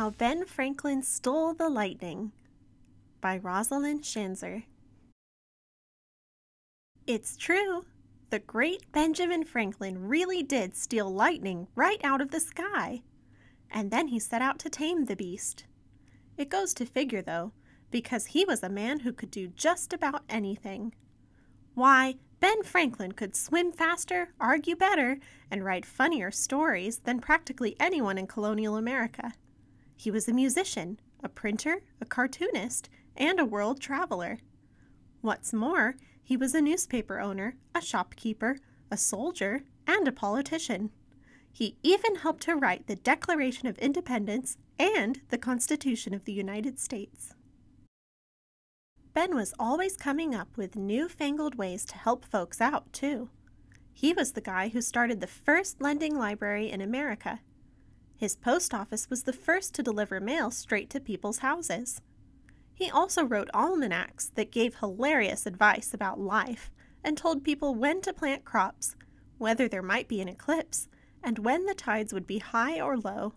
How Ben Franklin Stole the Lightning by Rosalind Schanzer. It's true. The great Benjamin Franklin really did steal lightning right out of the sky. And then he set out to tame the beast. It goes to figure, though, because he was a man who could do just about anything. Why, Ben Franklin could swim faster, argue better, and write funnier stories than practically anyone in colonial America. He was a musician, a printer, a cartoonist, and a world traveler. What's more, he was a newspaper owner, a shopkeeper, a soldier, and a politician. He even helped to write the Declaration of Independence and the Constitution of the United States. Ben was always coming up with newfangled ways to help folks out, too. He was the guy who started the first lending library in America. His post office was the first to deliver mail straight to people's houses. He also wrote almanacs that gave hilarious advice about life and told people when to plant crops, whether there might be an eclipse, and when the tides would be high or low.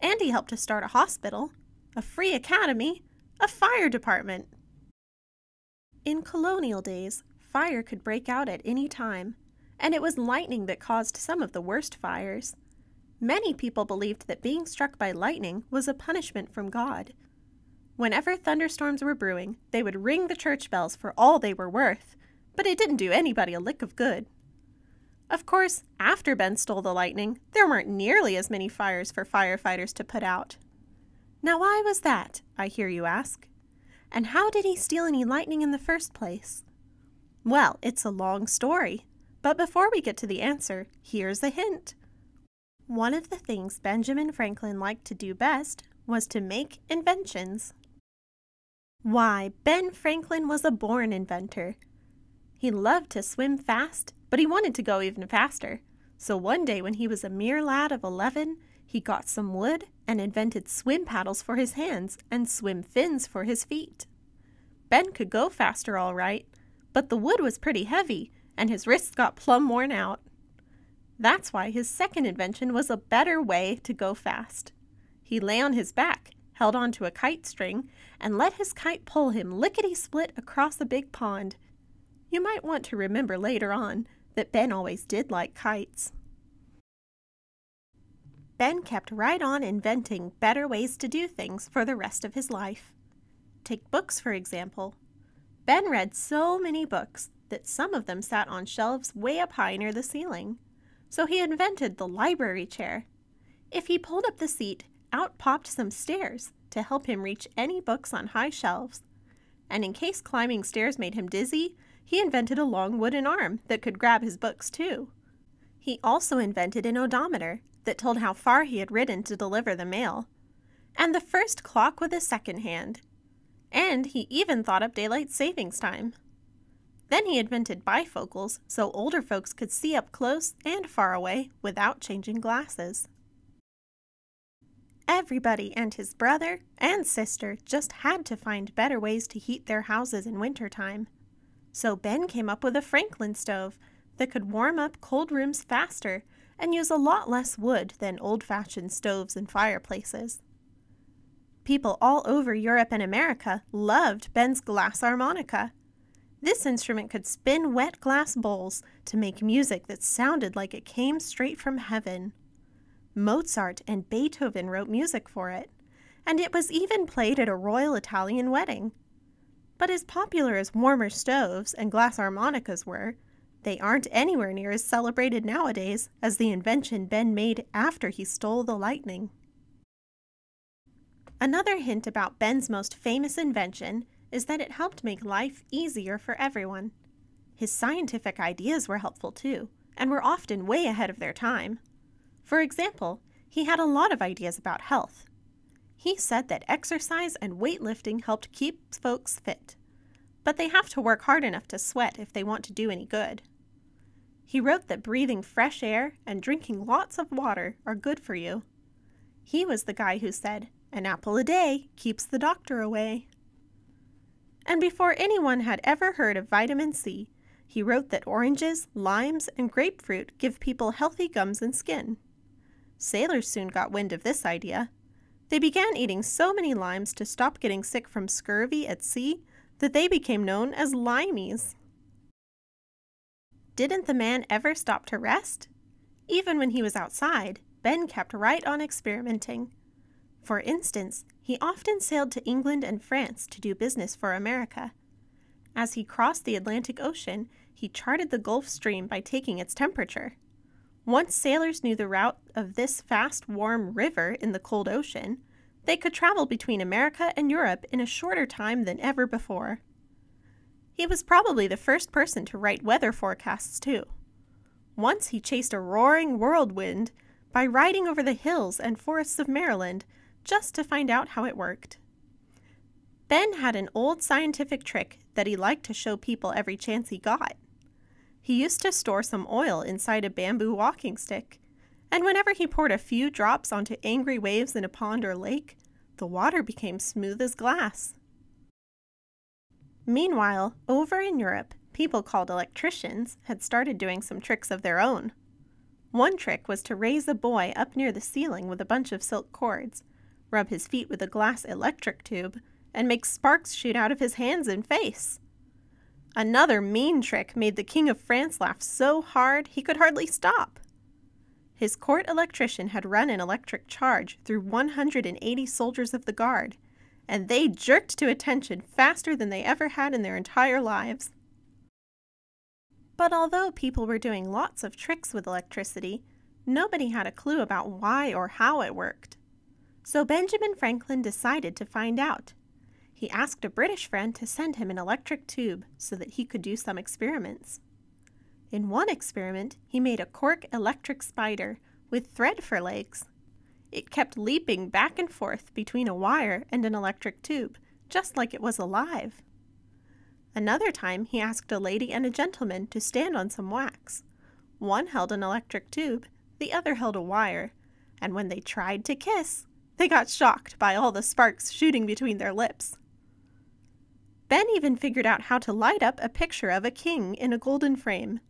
And he helped to start a hospital, a free academy, a fire department, in colonial days, fire could break out at any time, and it was lightning that caused some of the worst fires. Many people believed that being struck by lightning was a punishment from God. Whenever thunderstorms were brewing, they would ring the church bells for all they were worth, but it didn't do anybody a lick of good. Of course, after Ben stole the lightning, there weren't nearly as many fires for firefighters to put out. Now, why was that, I hear you ask? And how did he steal any lightning in the first place? Well, it's a long story. But before we get to the answer, here's a hint. One of the things Benjamin Franklin liked to do best was to make inventions. Why, Ben Franklin was a born inventor. He loved to swim fast, but he wanted to go even faster. So one day when he was a mere lad of 11, he got some wood and invented swim paddles for his hands and swim fins for his feet. Ben could go faster all right, but the wood was pretty heavy and his wrists got plumb worn out. That's why his second invention was a better way to go fast. He lay on his back, held onto a kite string, and let his kite pull him lickety split across a big pond. You might want to remember later on that Ben always did like kites. Ben kept right on inventing better ways to do things for the rest of his life. Take books, for example. Ben read so many books that some of them sat on shelves way up high near the ceiling. So he invented the library chair. If he pulled up the seat, out popped some stairs to help him reach any books on high shelves. And in case climbing stairs made him dizzy, he invented a long wooden arm that could grab his books too. He also invented an odometer that told how far he had ridden to deliver the mail, and the first clock with a second hand. And he even thought up daylight savings time. Then he invented bifocals so older folks could see up close and far away without changing glasses. Everybody and his brother and sister just had to find better ways to heat their houses in winter time. So Ben came up with a Franklin stove that could warm up cold rooms faster and use a lot less wood than old fashioned stoves and fireplaces. People all over Europe and America loved Ben's glass harmonica. This instrument could spin wet glass bowls to make music that sounded like it came straight from heaven. Mozart and Beethoven wrote music for it, and it was even played at a royal Italian wedding. But as popular as warmer stoves and glass harmonicas were, they aren't anywhere near as celebrated nowadays as the invention Ben made after he stole the lightning. Another hint about Ben's most famous invention is that it helped make life easier for everyone. His scientific ideas were helpful too, and were often way ahead of their time. For example, he had a lot of ideas about health. He said that exercise and weightlifting helped keep folks fit, but they have to work hard enough to sweat if they want to do any good. He wrote that breathing fresh air and drinking lots of water are good for you. He was the guy who said, An apple a day keeps the doctor away. And before anyone had ever heard of vitamin C, he wrote that oranges, limes, and grapefruit give people healthy gums and skin. Sailors soon got wind of this idea. They began eating so many limes to stop getting sick from scurvy at sea that they became known as limeys. Didn't the man ever stop to rest? Even when he was outside, Ben kept right on experimenting. For instance, he often sailed to England and France to do business for America. As he crossed the Atlantic Ocean, he charted the Gulf Stream by taking its temperature. Once sailors knew the route of this fast, warm river in the cold ocean, they could travel between America and Europe in a shorter time than ever before. He was probably the first person to write weather forecasts, too. Once he chased a roaring whirlwind by riding over the hills and forests of Maryland just to find out how it worked. Ben had an old scientific trick that he liked to show people every chance he got. He used to store some oil inside a bamboo walking stick, and whenever he poured a few drops onto angry waves in a pond or lake, the water became smooth as glass. Meanwhile, over in Europe, people called electricians had started doing some tricks of their own. One trick was to raise a boy up near the ceiling with a bunch of silk cords, rub his feet with a glass electric tube, and make sparks shoot out of his hands and face. Another mean trick made the King of France laugh so hard he could hardly stop. His court electrician had run an electric charge through 180 soldiers of the guard, and they jerked to attention faster than they ever had in their entire lives. But although people were doing lots of tricks with electricity, nobody had a clue about why or how it worked. So Benjamin Franklin decided to find out. He asked a British friend to send him an electric tube so that he could do some experiments. In one experiment, he made a cork electric spider with thread for legs it kept leaping back and forth between a wire and an electric tube, just like it was alive. Another time, he asked a lady and a gentleman to stand on some wax. One held an electric tube, the other held a wire, and when they tried to kiss, they got shocked by all the sparks shooting between their lips. Ben even figured out how to light up a picture of a king in a golden frame.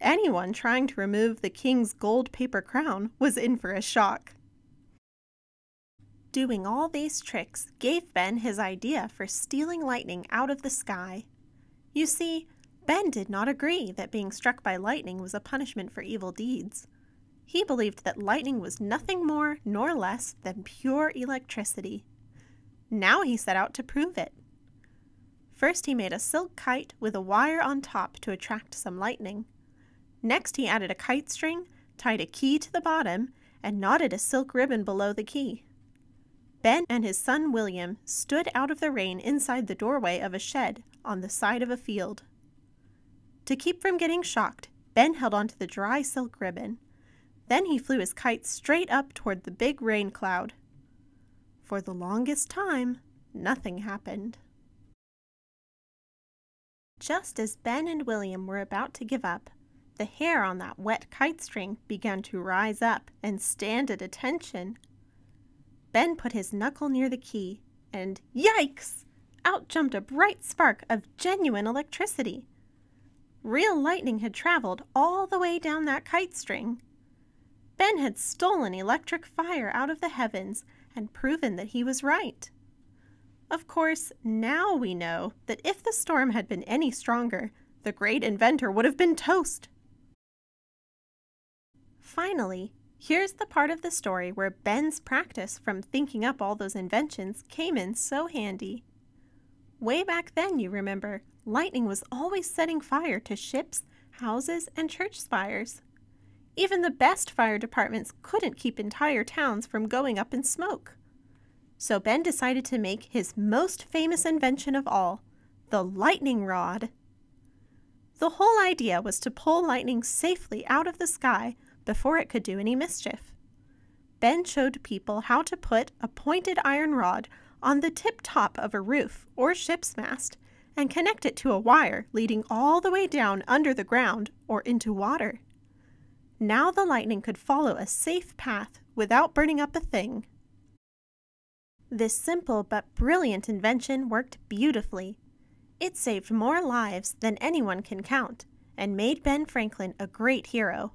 Anyone trying to remove the king's gold paper crown was in for a shock. Doing all these tricks gave Ben his idea for stealing lightning out of the sky. You see, Ben did not agree that being struck by lightning was a punishment for evil deeds. He believed that lightning was nothing more nor less than pure electricity. Now he set out to prove it. First, he made a silk kite with a wire on top to attract some lightning. Next, he added a kite string, tied a key to the bottom, and knotted a silk ribbon below the key. Ben and his son William stood out of the rain inside the doorway of a shed on the side of a field. To keep from getting shocked, Ben held onto the dry silk ribbon. Then he flew his kite straight up toward the big rain cloud. For the longest time, nothing happened. Just as Ben and William were about to give up, the hair on that wet kite string began to rise up and stand at attention Ben put his knuckle near the key, and yikes! Out jumped a bright spark of genuine electricity. Real lightning had traveled all the way down that kite string. Ben had stolen electric fire out of the heavens and proven that he was right. Of course, now we know that if the storm had been any stronger, the great inventor would have been toast. Finally, Here's the part of the story where Ben's practice from thinking up all those inventions came in so handy. Way back then, you remember, lightning was always setting fire to ships, houses, and church spires. Even the best fire departments couldn't keep entire towns from going up in smoke. So Ben decided to make his most famous invention of all the lightning rod. The whole idea was to pull lightning safely out of the sky before it could do any mischief. Ben showed people how to put a pointed iron rod on the tip top of a roof or ship's mast and connect it to a wire leading all the way down under the ground or into water. Now the lightning could follow a safe path without burning up a thing. This simple but brilliant invention worked beautifully. It saved more lives than anyone can count and made Ben Franklin a great hero.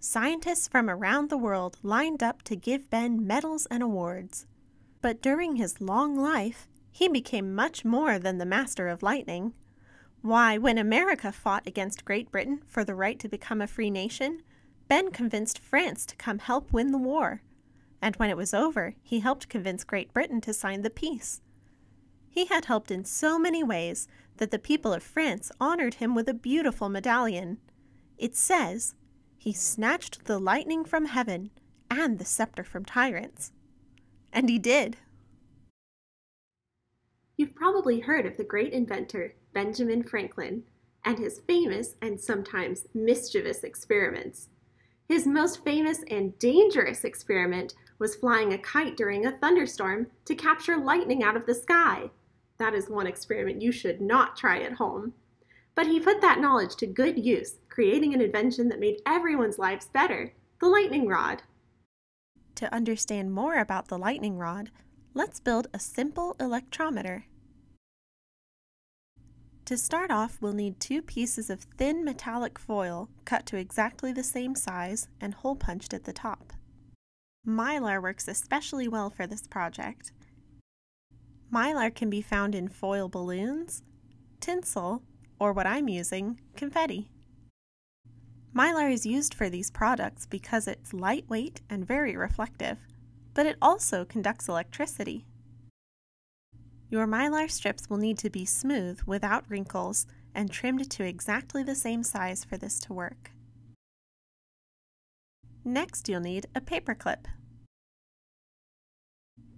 Scientists from around the world lined up to give Ben medals and awards. But during his long life, he became much more than the master of lightning. Why, when America fought against Great Britain for the right to become a free nation, Ben convinced France to come help win the war. And when it was over, he helped convince Great Britain to sign the peace. He had helped in so many ways that the people of France honored him with a beautiful medallion. It says, He snatched the lightning from heaven and the scepter from tyrants. And he did. You've probably heard of the great inventor Benjamin Franklin and his famous and sometimes mischievous experiments. His most famous and dangerous experiment was flying a kite during a thunderstorm to capture lightning out of the sky. That is one experiment you should not try at home. But he put that knowledge to good use, creating an invention that made everyone's lives better the lightning rod. To understand more about the lightning rod, let's build a simple electrometer. To start off, we'll need two pieces of thin metallic foil cut to exactly the same size and hole punched at the top. Mylar works especially well for this project. Mylar can be found in foil balloons, tinsel, or what I'm using, confetti. Mylar is used for these products because it's lightweight and very reflective, but it also conducts electricity. Your mylar strips will need to be smooth without wrinkles and trimmed to exactly the same size for this to work. Next you'll need a paper clip.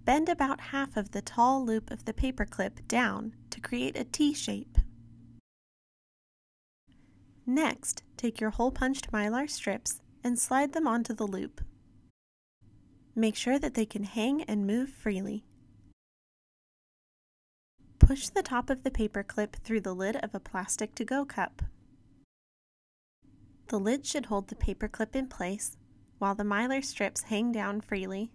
Bend about half of the tall loop of the paper clip down to create a T shape. Next, take your hole punched mylar strips and slide them onto the loop. Make sure that they can hang and move freely. Push the top of the paper clip through the lid of a plastic to-go cup. The lid should hold the paper clip in place, while the mylar strips hang down freely.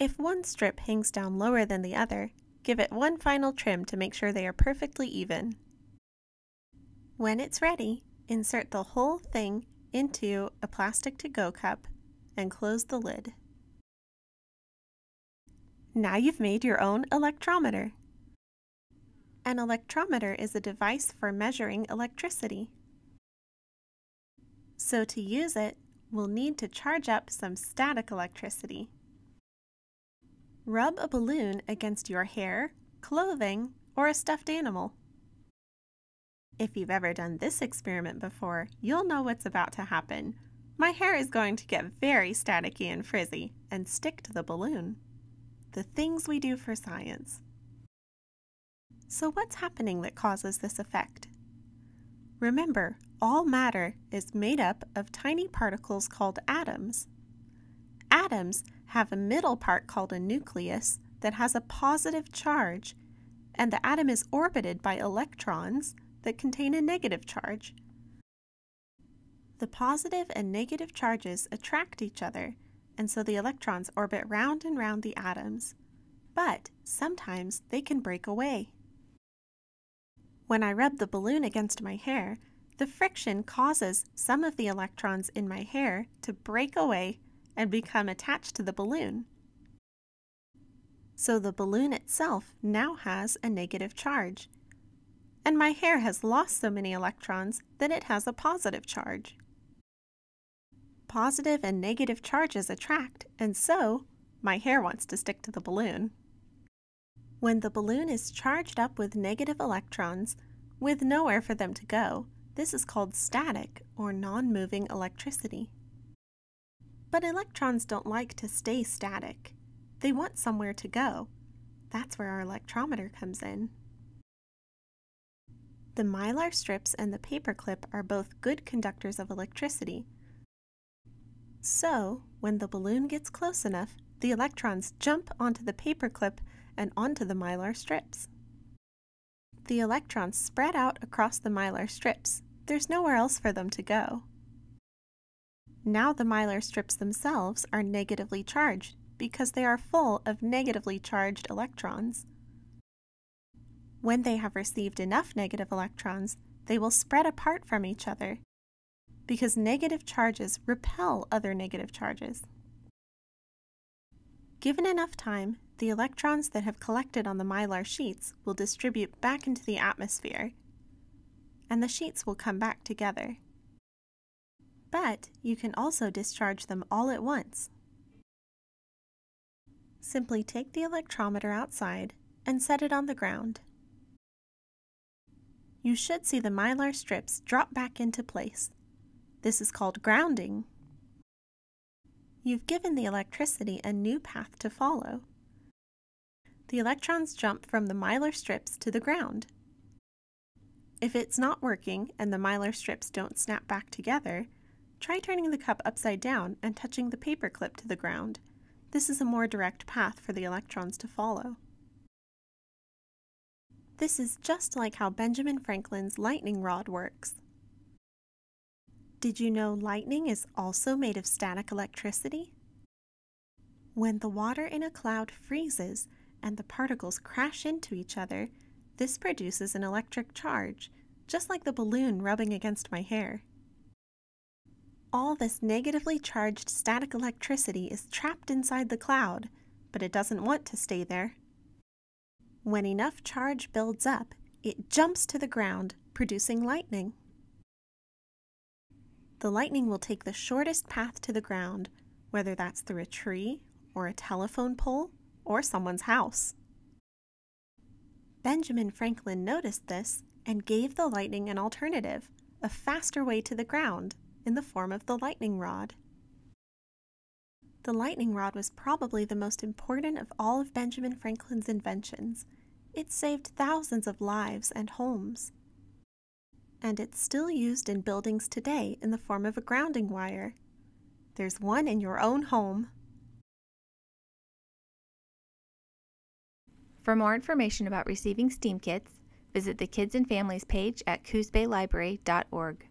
If one strip hangs down lower than the other, give it one final trim to make sure they are perfectly even. When it's ready, insert the whole thing into a plastic to-go cup and close the lid. Now you've made your own electrometer. An electrometer is a device for measuring electricity. So to use it, we'll need to charge up some static electricity. Rub a balloon against your hair, clothing, or a stuffed animal. If you've ever done this experiment before, you'll know what's about to happen. My hair is going to get very staticky and frizzy and stick to the balloon the things we do for science. So what's happening that causes this effect? Remember, all matter is made up of tiny particles called atoms. Atoms have a middle part called a nucleus that has a positive charge, and the atom is orbited by electrons that contain a negative charge. The positive and negative charges attract each other and so the electrons orbit round and round the atoms. But sometimes they can break away. When I rub the balloon against my hair, the friction causes some of the electrons in my hair to break away and become attached to the balloon. So the balloon itself now has a negative charge. And my hair has lost so many electrons that it has a positive charge positive and negative charges attract, and so my hair wants to stick to the balloon. When the balloon is charged up with negative electrons, with nowhere for them to go, this is called static or non-moving electricity. But electrons don't like to stay static. They want somewhere to go. That's where our electrometer comes in. The mylar strips and the paperclip are both good conductors of electricity, so, when the balloon gets close enough, the electrons jump onto the paperclip and onto the mylar strips. The electrons spread out across the mylar strips. There's nowhere else for them to go. Now the mylar strips themselves are negatively charged because they are full of negatively charged electrons. When they have received enough negative electrons, they will spread apart from each other because negative charges repel other negative charges. Given enough time, the electrons that have collected on the mylar sheets will distribute back into the atmosphere, and the sheets will come back together. But you can also discharge them all at once. Simply take the electrometer outside and set it on the ground. You should see the mylar strips drop back into place. This is called grounding. You've given the electricity a new path to follow. The electrons jump from the mylar strips to the ground. If it's not working and the mylar strips don't snap back together, try turning the cup upside down and touching the paper clip to the ground. This is a more direct path for the electrons to follow. This is just like how Benjamin Franklin's lightning rod works. Did you know lightning is also made of static electricity? When the water in a cloud freezes and the particles crash into each other, this produces an electric charge, just like the balloon rubbing against my hair. All this negatively charged static electricity is trapped inside the cloud, but it doesn't want to stay there. When enough charge builds up, it jumps to the ground, producing lightning. The lightning will take the shortest path to the ground, whether that's through a tree, or a telephone pole, or someone's house. Benjamin Franklin noticed this and gave the lightning an alternative, a faster way to the ground, in the form of the lightning rod. The lightning rod was probably the most important of all of Benjamin Franklin's inventions. It saved thousands of lives and homes. And it's still used in buildings today in the form of a grounding wire. There's one in your own home. For more information about receiving STEAM kits, visit the Kids and Families page at coosbaylibrary.org.